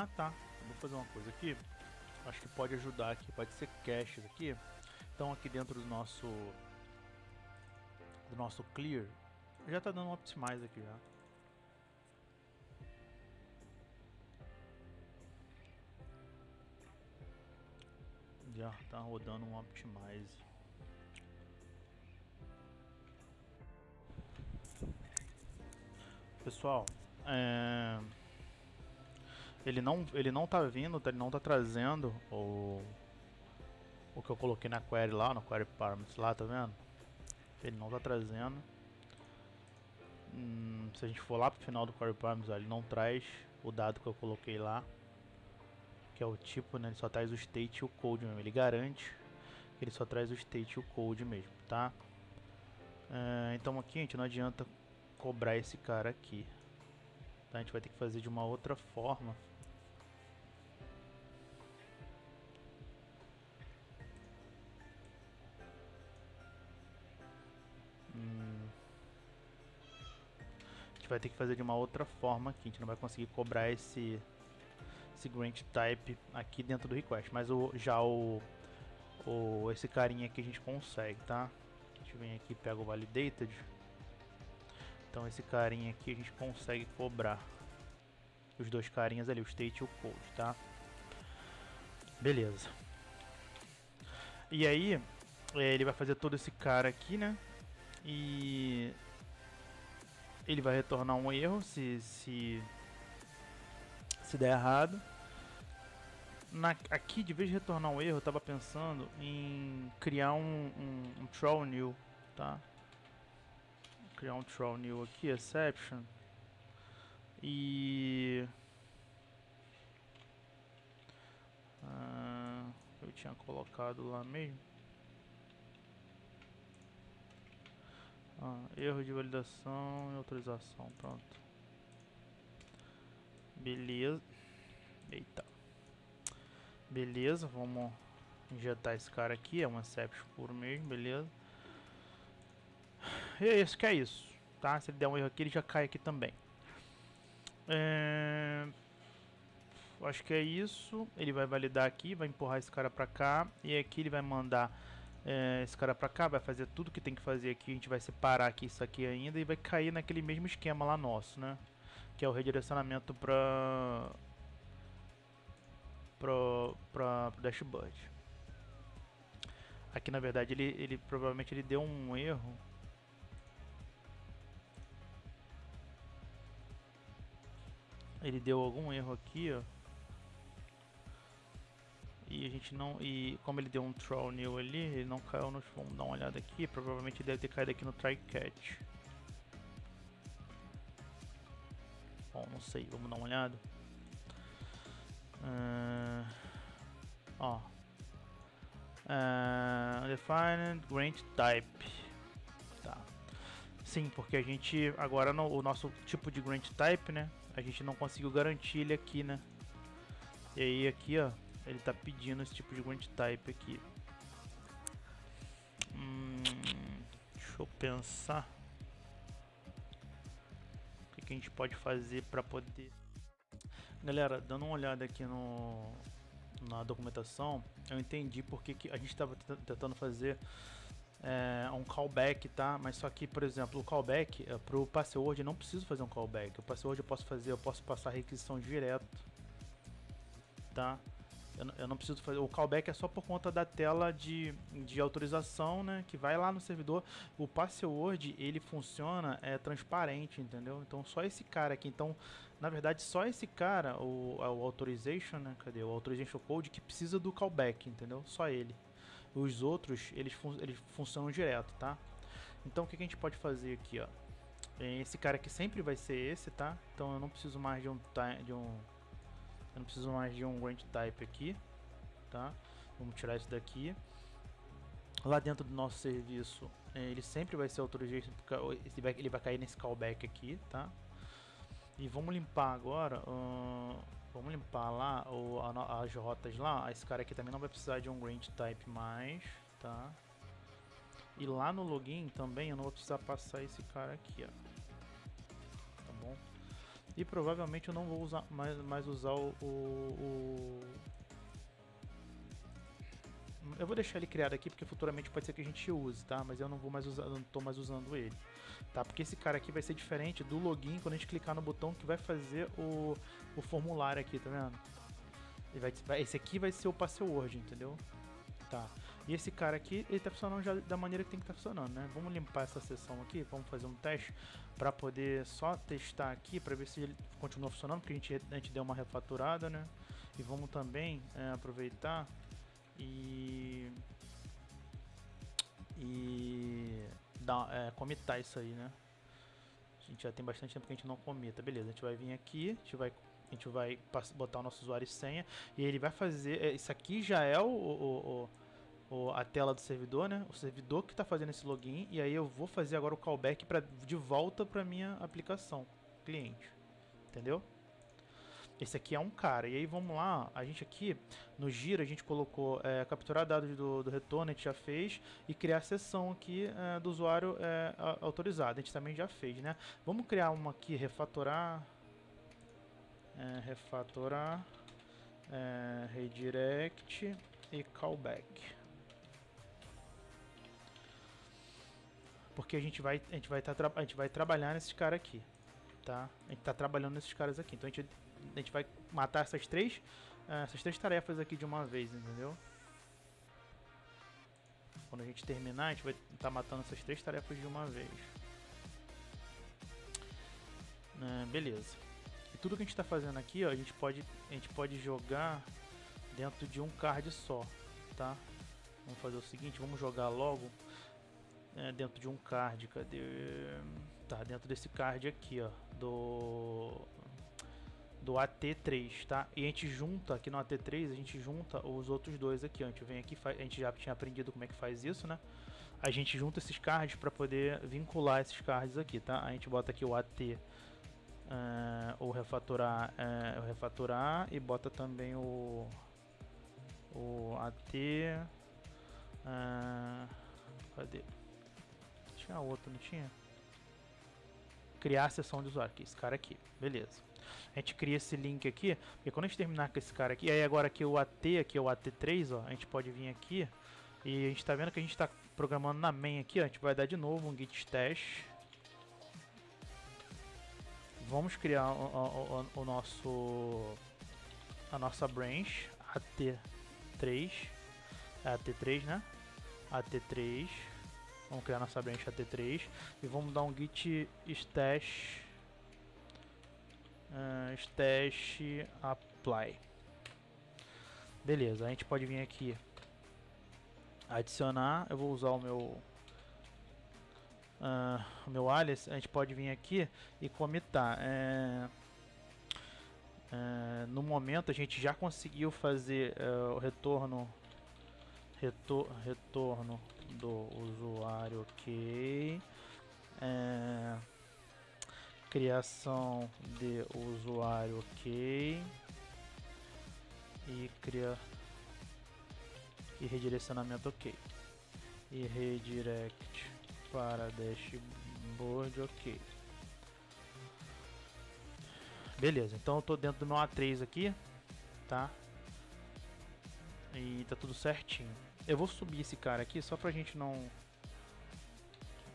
Ah tá, vou fazer uma coisa aqui acho que pode ajudar aqui, pode ser caches aqui. Então aqui dentro do nosso do nosso clear, já está dando um optimize aqui já. Já está rodando um optimize. Pessoal, é ele não, ele não tá vindo, ele não tá trazendo o, o que eu coloquei na query lá, no query parameters lá, tá vendo? Ele não tá trazendo. Hum, se a gente for lá pro final do query parameters, ele não traz o dado que eu coloquei lá. Que é o tipo, né? Ele só traz o state e o code mesmo. Ele garante que ele só traz o state e o code mesmo, tá? É, então aqui gente não adianta cobrar esse cara aqui. Tá? A gente vai ter que fazer de uma outra forma. gente vai ter que fazer de uma outra forma aqui. A gente não vai conseguir cobrar esse, esse grant type aqui dentro do request. Mas o, já o, o, esse carinha aqui a gente consegue, tá? A gente vem aqui e pega o validated. Então esse carinha aqui a gente consegue cobrar. Os dois carinhas ali, o state e o code, tá? Beleza. E aí, é, ele vai fazer todo esse cara aqui, né? E ele vai retornar um erro se, se, se der errado. Na, aqui, de vez de retornar um erro, eu estava pensando em criar um, um, um throw new, tá? Criar um throw new aqui, exception. E... Ah, eu tinha colocado lá mesmo. Ah, erro de validação e autorização, pronto. Beleza. Eita. Beleza, vamos injetar esse cara aqui, é um exception puro mesmo, beleza. É isso que é isso, tá? Se ele der um erro aqui, ele já cai aqui também. É... Acho que é isso. Ele vai validar aqui, vai empurrar esse cara pra cá. E aqui ele vai mandar é, esse cara pra cá, vai fazer tudo que tem que fazer aqui, a gente vai separar aqui isso aqui ainda e vai cair naquele mesmo esquema lá nosso, né? Que é o redirecionamento pra... Pro, pra, pro dashboard. Aqui na verdade ele, ele provavelmente ele deu um erro. Ele deu algum erro aqui, ó. E a gente não. E como ele deu um troll new ali, ele não caiu no. Vamos dar uma olhada aqui. Provavelmente deve ter caído aqui no try catch. Bom, não sei, vamos dar uma olhada. Uh, ó. Uh, grant type. Tá. Sim, porque a gente agora no, o nosso tipo de grant type, né? A gente não conseguiu garantir ele aqui, né? E aí aqui, ó, ele tá pedindo esse tipo de grant type aqui. Hum, deixa eu pensar. O que, que a gente pode fazer para poder Galera, dando uma olhada aqui no, na documentação, eu entendi porque que a gente estava tentando fazer é, um callback, tá? Mas só que, por exemplo, o callback, é, para o password eu não preciso fazer um callback. O password eu posso fazer, eu posso passar requisição direto, tá? Eu, eu, não preciso fazer. O callback é só por conta da tela de, de autorização, né? Que vai lá no servidor. O password ele funciona é transparente, entendeu? Então só esse cara aqui. Então na verdade, só esse cara, o, o Authorization, né? Cadê? O Authorization Code que precisa do callback, entendeu? Só ele. Os outros, eles, fun eles funcionam direto, tá? Então, o que, que a gente pode fazer aqui, ó? Esse cara aqui sempre vai ser esse, tá? Então, eu não preciso mais de um... De um eu não preciso mais de um grant type aqui, tá? Vamos tirar isso daqui. Lá dentro do nosso serviço, ele sempre vai ser authorization, ele vai cair nesse callback aqui, tá? E vamos limpar agora. Uh, vamos limpar lá o, a, as rotas lá. Esse cara aqui também não vai precisar de um grant type mais, tá? E lá no login também eu não vou precisar passar esse cara aqui, ó. Tá bom? E provavelmente eu não vou usar mais, mais usar o, o, o eu vou deixar ele criado aqui porque futuramente pode ser que a gente use, tá? Mas eu não vou mais usar, não tô mais usando ele, tá? Porque esse cara aqui vai ser diferente do login quando a gente clicar no botão que vai fazer o, o formulário aqui, tá vendo? Ele vai, esse aqui vai ser o password, entendeu? Tá. E esse cara aqui, ele tá funcionando já da maneira que tem que estar tá funcionando, né? Vamos limpar essa seção aqui, vamos fazer um teste para poder só testar aqui para ver se ele continua funcionando, porque a gente, a gente deu uma refaturada, né? E vamos também é, aproveitar e e dar, é, comitar isso aí, né? A gente já tem bastante tempo que a gente não comita, beleza? A gente vai vir aqui, a gente vai a gente vai botar o nosso usuário e senha e ele vai fazer. É, isso aqui já é o, o, o, a tela do servidor, né? O servidor que está fazendo esse login e aí eu vou fazer agora o callback para de volta para minha aplicação cliente, entendeu? Esse aqui é um cara. E aí vamos lá, a gente aqui no giro a gente colocou é, capturar dados do, do retorno, a gente já fez, e criar a sessão aqui é, do usuário é, autorizado. A gente também já fez, né? Vamos criar uma aqui, refatorar, é, refatorar, é, redirect e callback. Porque a gente vai, a gente vai, tá, a gente vai trabalhar nesses caras aqui, tá? A gente tá trabalhando nesses caras aqui, então a gente a gente vai matar essas três, uh, essas três tarefas aqui de uma vez, entendeu? Quando a gente terminar, a gente vai estar tá matando essas três tarefas de uma vez. Uh, beleza. E tudo que a gente está fazendo aqui, ó, a gente pode, a gente pode jogar dentro de um card só, tá? Vamos fazer o seguinte, vamos jogar logo é, dentro de um card, cadê? Tá, dentro desse card aqui, ó, do do AT3, tá? E a gente junta aqui no AT3, a gente junta os outros dois aqui. A gente vem aqui, a gente já tinha aprendido como é que faz isso, né? A gente junta esses cards para poder vincular esses cards aqui, tá? A gente bota aqui o AT, eh, o refatorar, uh, refatorar e bota também o o AT, uh, eh, cadê? Tinha outro, não tinha? Criar a sessão de usuário, que esse cara aqui, beleza a gente cria esse link aqui, porque quando a gente terminar com esse cara aqui, aí agora aqui o AT, aqui é o AT3, ó, a gente pode vir aqui e a gente está vendo que a gente está programando na main aqui, ó, a gente vai dar de novo um git stash. Vamos criar o, o, o nosso a nossa branch AT3, é AT3, né? AT3. Vamos criar nossa branch AT3 e vamos dar um git stash uh, stash apply. Beleza, a gente pode vir aqui adicionar. Eu vou usar o meu uh, o meu alias. A gente pode vir aqui e comitar. É, Uh, no momento a gente já conseguiu fazer uh, o retorno retor retorno do usuário ok uh, criação de usuário ok e cria e redirecionamento ok e redirect para dashboard ok Beleza, então eu tô dentro do meu A3 aqui, tá? E tá tudo certinho. Eu vou subir esse cara aqui só pra gente não...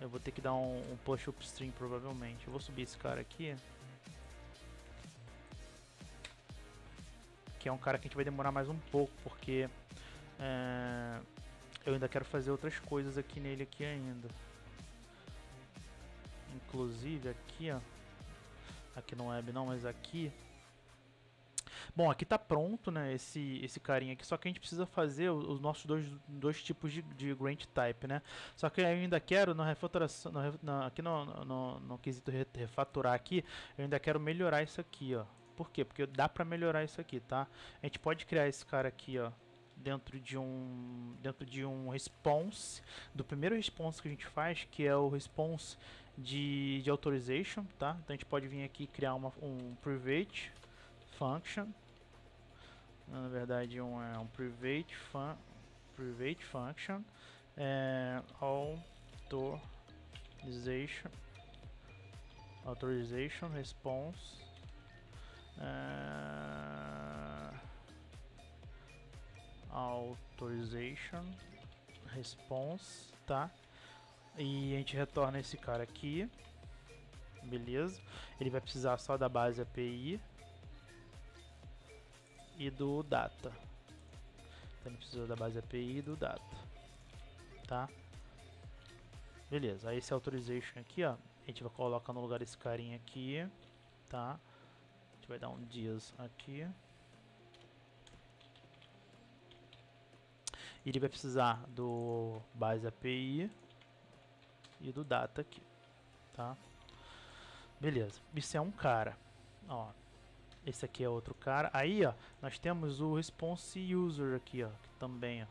Eu vou ter que dar um, um push upstream provavelmente. Eu vou subir esse cara aqui. Que é um cara que a gente vai demorar mais um pouco, porque... É, eu ainda quero fazer outras coisas aqui nele aqui ainda. Inclusive aqui, ó. Aqui no web não, mas aqui. Bom, aqui tá pronto, né, esse, esse carinha aqui, só que a gente precisa fazer os nossos dois, dois tipos de, de grant type, né? Só que eu ainda quero, na refatoração, no, aqui no, no, no quesito refaturar aqui, eu ainda quero melhorar isso aqui, ó. Por quê? Porque dá pra melhorar isso aqui, tá? A gente pode criar esse cara aqui, ó, dentro de um dentro de um response, do primeiro response que a gente faz, que é o response de, de authorization, tá? Então a gente pode vir aqui criar uma, um private function, na verdade um, é um private, fun, private function, é, authorization, authorization response, é, authorization response, tá? E a gente retorna esse cara aqui. Beleza. Ele vai precisar só da base API e do data. Então ele precisa da base API e do data. Tá? Beleza. Aí esse authorization aqui, ó, a gente vai colocar no lugar esse carinha aqui, tá? A gente vai dar um dias aqui. E ele vai precisar do base API e do data aqui, tá? Beleza, isso é um cara, ó. Esse aqui é outro cara. Aí, ó, nós temos o response user aqui, ó, também, ó.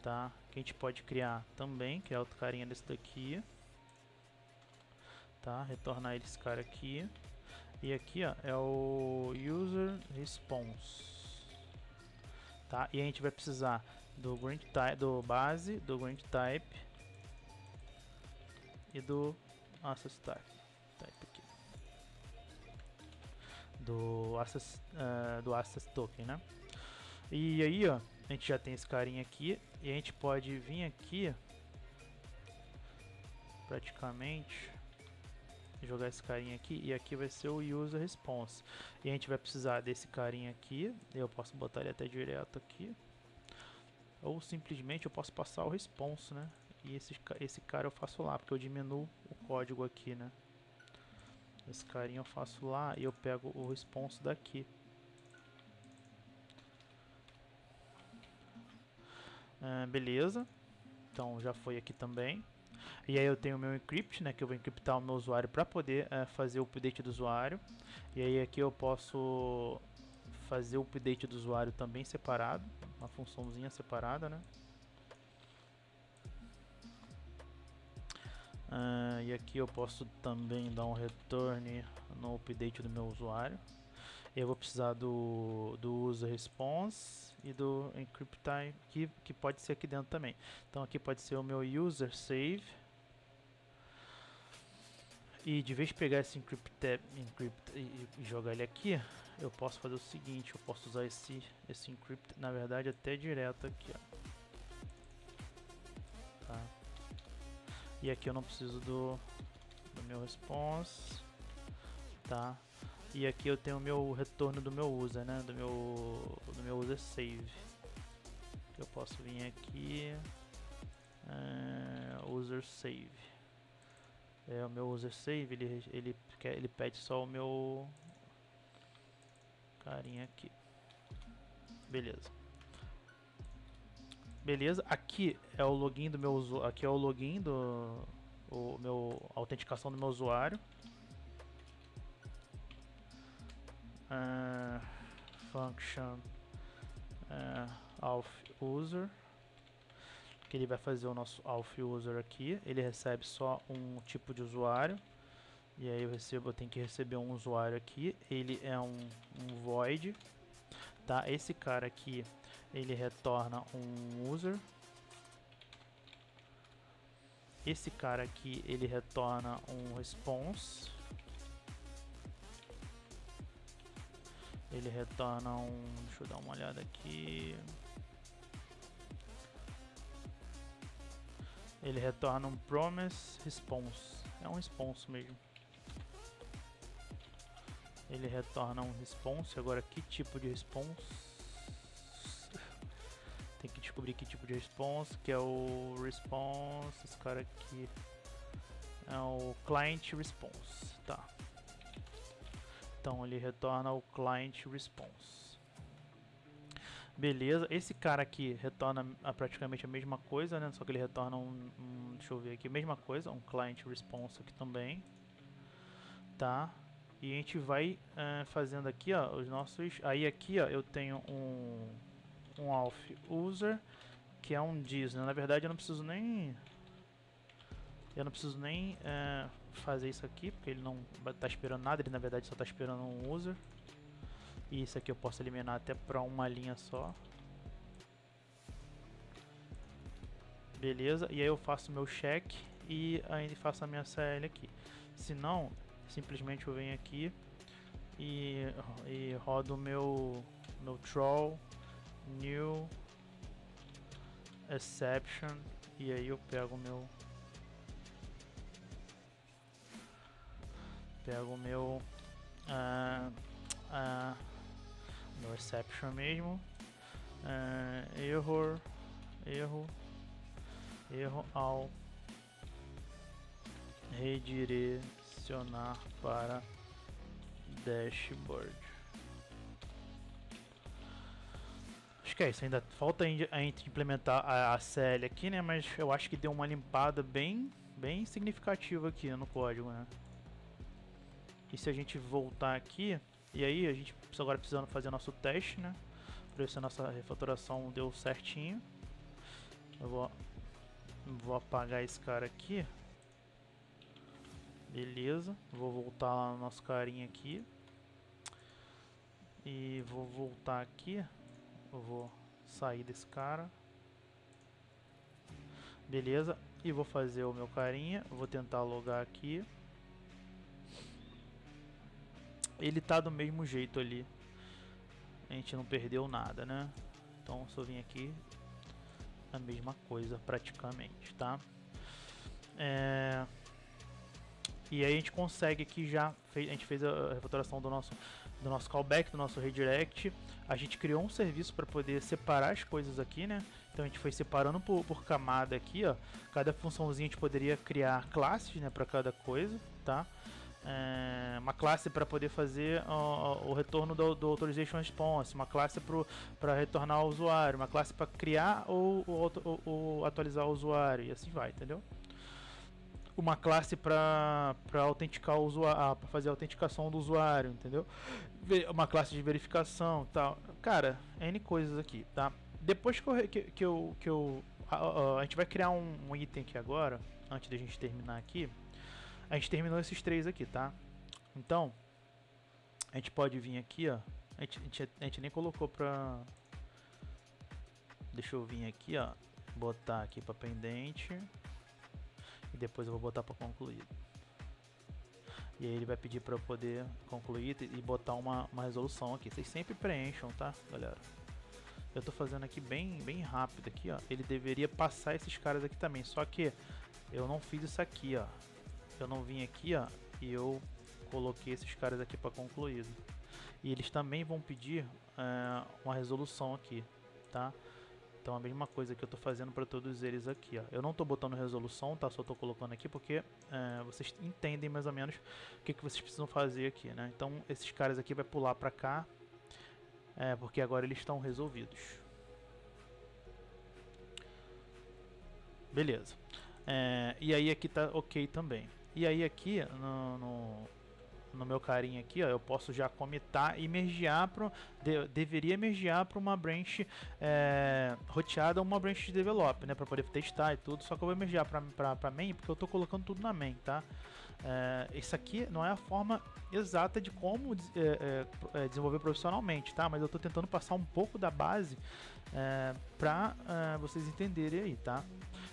Tá? Que a gente pode criar também, que é outro carinha desse daqui. Tá? Retornar esse cara aqui. E aqui, ó, é o user response. Tá? E a gente vai precisar do grant type, do base, do grant type e do access type do access uh, do access token, né? E aí, ó, a gente já tem esse carinha aqui e a gente pode vir aqui praticamente jogar esse carinha aqui e aqui vai ser o user response e a gente vai precisar desse carinha aqui eu posso botar ele até direto aqui ou simplesmente eu posso passar o response né e esse, esse cara eu faço lá, porque eu diminuo o código aqui, né? Esse carinha eu faço lá e eu pego o response daqui. Ah, beleza. Então já foi aqui também. E aí eu tenho o meu encrypt, né, que eu vou encriptar o meu usuário para poder uh, fazer o update do usuário. E aí aqui eu posso fazer o update do usuário também separado, uma funçãozinha separada, né? Uh, e aqui eu posso também dar um return no update do meu usuário. Eu vou precisar do, do user response e do encrypt time, que, que pode ser aqui dentro também. Então aqui pode ser o meu user save. E de vez de pegar esse encrypt, encrypt e, e jogar ele aqui, eu posso fazer o seguinte, eu posso usar esse, esse encrypt, na verdade até direto aqui, ó. E aqui eu não preciso do, do meu response, tá? E aqui eu tenho o meu retorno do meu user, né? Do meu, do meu user save. Eu posso vir aqui, uh, user save. É o meu user save, ele ele quer, ele pede só o meu carinha aqui. Beleza. Beleza, aqui é o login do meu usuário, aqui é o login do o meu a autenticação do meu usuário. uh, function uh, auth user que ele vai fazer o nosso auth user aqui. Ele recebe só um tipo de usuário. E aí eu recebo eu tenho que receber um usuário aqui. Ele é um, um void tá? Esse cara aqui ele retorna um user. Esse cara aqui ele retorna um response. Ele retorna um deixa eu dar uma olhada aqui. Ele retorna um promise response. É um response mesmo. Ele retorna um response. Agora que tipo de response descobrir que tipo de response, que é o response, esse cara aqui é o client response, tá. Então ele retorna o client response. Beleza, esse cara aqui retorna praticamente a mesma coisa, né? Só que ele retorna um, um, deixa eu ver aqui, mesma coisa, um client response aqui também, tá? E a gente vai uh, fazendo aqui, ó, os nossos, aí aqui, ó, eu tenho um um auth user, que é um diz, né? Na verdade eu não preciso nem eu não preciso nem é, fazer isso aqui, porque ele não está esperando nada, ele na verdade só está esperando um user. E isso aqui eu posso eliminar até para uma linha só. Beleza, e aí eu faço meu check e ainda faço a minha CL aqui. Se não, simplesmente eu venho aqui e, e rodo meu, meu troll new exception. E aí eu pego meu pego meu uh, uh, meu exception mesmo. Uh, error erro erro ao redirecionar para dashboard acho que é isso. Ainda falta a gente implementar a, a CL aqui, né? Mas eu acho que deu uma limpada bem, bem significativa aqui no código, né? E se a gente voltar aqui, e aí a gente agora precisando fazer nosso teste, né? Para ver se a nossa refatoração deu certinho. Eu vou, vou apagar esse cara aqui. Beleza, vou voltar lá no nosso carinha aqui. E vou voltar aqui. Eu vou sair desse cara. Beleza. E vou fazer o meu carinha. Vou tentar logar aqui. Ele tá do mesmo jeito ali. A gente não perdeu nada, né? Então se eu vim aqui, a mesma coisa praticamente, tá? É... E aí a gente consegue aqui já, a gente fez a refatoração do nosso do nosso callback, do nosso redirect. A gente criou um serviço para poder separar as coisas aqui, né? Então a gente foi separando por, por camada aqui, ó. Cada funçãozinha a gente poderia criar classes, né, para cada coisa, tá? É, uma classe para poder fazer o, o retorno do, do, authorization response, uma classe para retornar ao usuário, uma classe para criar ou, ou, ou, atualizar o usuário e assim vai, entendeu? Uma classe para autenticar o usuário, para fazer a autenticação do usuário, entendeu? uma classe de verificação tal. Cara, N coisas aqui, tá? Depois que eu. Que, que eu, que eu a, a, a, gente vai criar um, um, item aqui agora, antes da gente terminar aqui. A gente terminou esses três aqui, tá? Então, a gente pode vir aqui, ó. A gente, a gente, a gente nem colocou pra. Deixa eu vir aqui, ó. Botar aqui pra pendente. E depois eu vou botar pra concluído. E aí ele vai pedir para eu poder concluir e botar uma, uma resolução aqui. Vocês sempre preencham, tá, galera? Eu tô fazendo aqui bem, bem rápido aqui, ó. Ele deveria passar esses caras aqui também, só que eu não fiz isso aqui, ó. Eu não vim aqui, ó, e eu coloquei esses caras aqui para concluído. E eles também vão pedir uh, uma resolução aqui, tá? Então a mesma coisa que eu estou fazendo para todos eles aqui. Ó. Eu não estou botando resolução, tá? Só estou colocando aqui porque é, vocês entendem mais ou menos o que, que vocês precisam fazer aqui, né? Então esses caras aqui vai pular para cá, é, porque agora eles estão resolvidos. Beleza. É, e aí aqui tá ok também. E aí aqui no, no no meu carinha aqui, ó, eu posso já comitar e mergear para de, deveria mergear para uma branch é, roteada uma branch de develop, né, para poder testar e tudo. Só que eu vou mergear para main porque eu estou colocando tudo na main, tá? É, isso aqui não é a forma exata de como é, é, é, desenvolver profissionalmente, tá? Mas eu estou tentando passar um pouco da base é, para vocês entenderem aí, tá?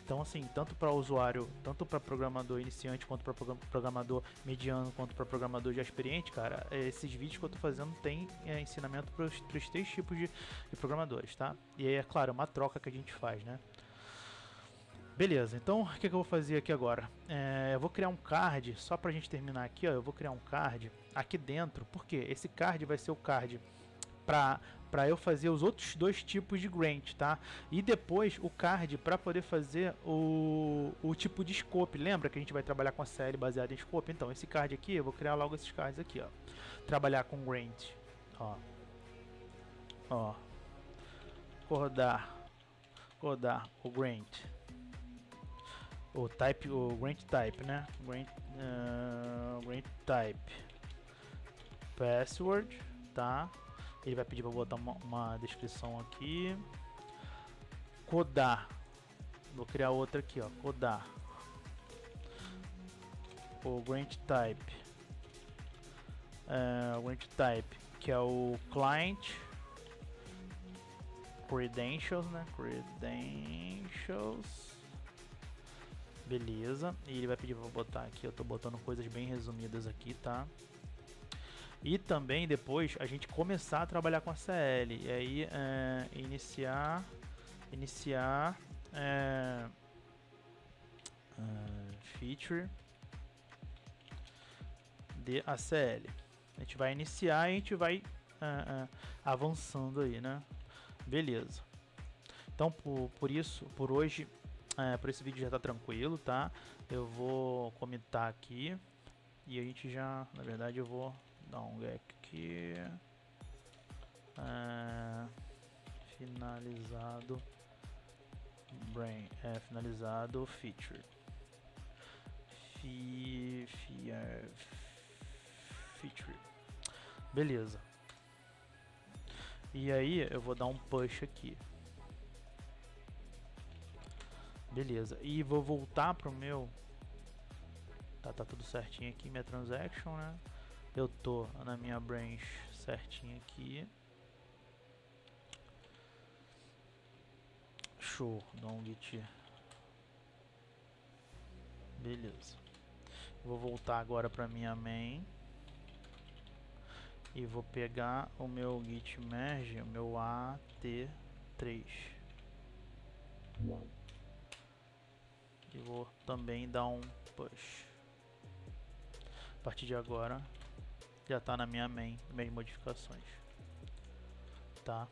Então, assim, tanto para usuário, tanto para programador iniciante, quanto para programador mediano, quanto para programador já experiente, cara, esses vídeos que eu estou fazendo tem é, ensinamento para os três tipos de, de, programadores, tá? E aí, é claro, é uma troca que a gente faz, né? Beleza, então o que, que, eu vou fazer aqui agora? É, eu vou criar um card, só para a gente terminar aqui, ó, eu vou criar um card aqui dentro, porque esse card vai ser o card para para eu fazer os outros dois tipos de grant, tá? E depois o card para poder fazer o, o tipo de scope. Lembra que a gente vai trabalhar com a série baseada em scope? Então, esse card aqui, eu vou criar logo esses cards aqui, ó. Trabalhar com grant, ó. Ó. Rodar. Rodar o grant. O type, o grant type, né? Grant, uh, grant type. Password, tá? Ele vai pedir para botar uma, uma, descrição aqui. Codar. Vou criar outra aqui, ó. Codar. O grant type. É, o grant type, que é o client credentials, né? Credentials. Beleza. E ele vai pedir para botar aqui. Eu tô botando coisas bem resumidas aqui, tá? E também depois a gente começar a trabalhar com a CL. E aí é, iniciar. Iniciar. É, é, feature de ACL. A gente vai iniciar e a gente vai é, é, avançando aí, né? Beleza. Então por, por isso, por hoje, é, por esse vídeo já tá tranquilo, tá? Eu vou comentar aqui e a gente já, na verdade, eu vou dar um gap aqui. É, finalizado. Brain é finalizado feature. Fi, fi, é, feature. Beleza. E aí eu vou dar um push aqui. Beleza. E vou voltar pro meu. Tá, tá tudo certinho aqui minha transaction né eu tô na minha branch certinho aqui. Show, dá um git. Beleza. Vou voltar agora para minha main e vou pegar o meu git merge, o meu AT3. E vou também dar um push. A partir de agora já está na minha main, minhas modificações. Tá?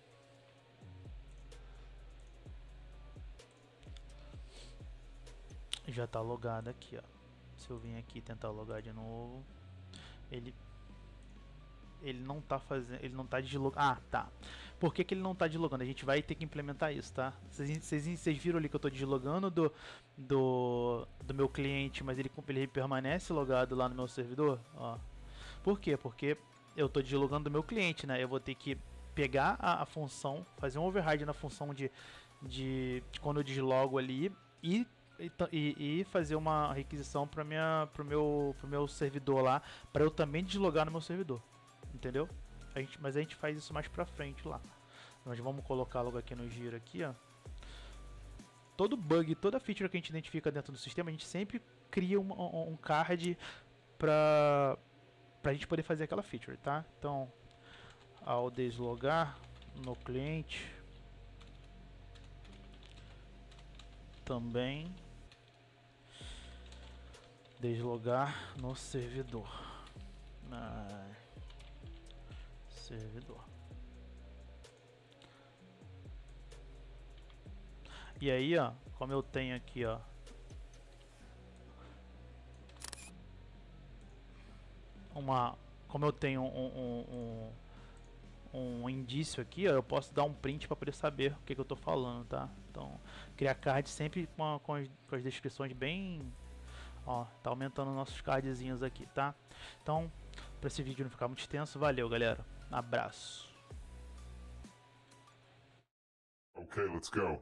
Já está logado aqui, ó. Se eu vim aqui tentar logar de novo, ele ele não tá fazendo, ele não tá deslogando. Ah, tá. Por que, que ele não tá deslogando? A gente vai ter que implementar isso, tá? Vocês viram ali que eu tô deslogando do, do, do meu cliente, mas ele, ele permanece logado lá no meu servidor, ó. Por quê? Porque eu estou deslogando do meu cliente, né? Eu vou ter que pegar a, a função, fazer um override na função de, de, de quando eu deslogo ali e e, e, fazer uma requisição para minha pro meu pro meu servidor lá para eu também deslogar no meu servidor entendeu a gente, mas a gente faz isso mais para frente lá nós vamos colocar logo aqui no giro aqui ó todo bug toda feature que a gente identifica dentro do sistema a gente sempre cria um, um card para para a gente poder fazer aquela feature, tá? Então, ao deslogar no cliente, também deslogar no servidor. Ah, servidor. E aí, ó, como eu tenho aqui, ó, uma. Como eu tenho um, um, um, um indício aqui, ó, eu posso dar um print para poder saber o que, que eu estou falando, tá? Então, criar card sempre com, a, com, as, com as descrições bem. Ó, tá aumentando nossos cardzinhos aqui, tá? Então, Pra esse vídeo não ficar muito extenso. Valeu, galera. Abraço. Okay, let's go.